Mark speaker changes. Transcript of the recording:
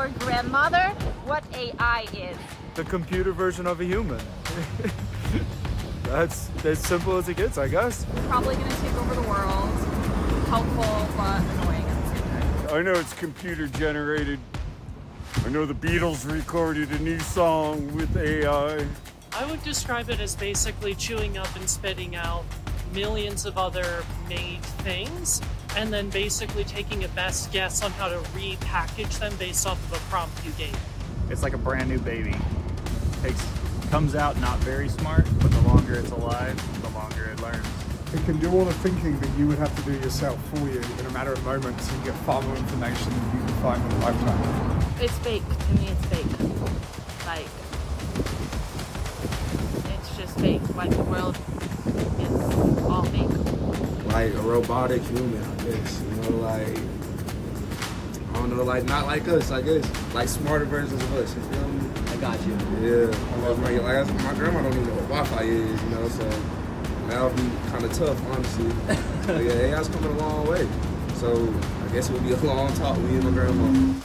Speaker 1: your grandmother what AI is.
Speaker 2: The computer version of a human. That's as simple as it gets, I guess.
Speaker 3: Probably gonna take over the world. Helpful, but annoying at the same time.
Speaker 4: I know it's computer generated. I know the Beatles recorded a new song with AI.
Speaker 5: I would describe it as basically chewing up and spitting out millions of other made things and then basically taking a best guess on how to repackage them based off of a prompt you gave.
Speaker 6: It's like a brand new baby. Takes comes out not very smart, but the longer it's alive, the longer it learns.
Speaker 7: It can do all the thinking that you would have to do yourself for you in a matter of moments and get far more information than you can find in a lifetime.
Speaker 1: It's fake. To me, it's fake. Like, it's just fake. Like, the world is all fake.
Speaker 8: Like a robotic human, I guess. You know, like, I don't know, like, not like us, I guess. Like smarter versions of us, you feel me?
Speaker 9: I got you.
Speaker 8: Yeah. Like, my, like, my grandma don't even know what Wi Fi is, you know, so that would be kind of tough, honestly. but yeah, AI's coming a long way. So I guess it would be a long talk with me and my grandma.